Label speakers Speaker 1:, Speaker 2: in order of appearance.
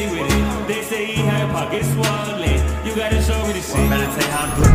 Speaker 1: steady with it. They say he had pockets swollen. You gotta show me the shit.
Speaker 2: Meditate how to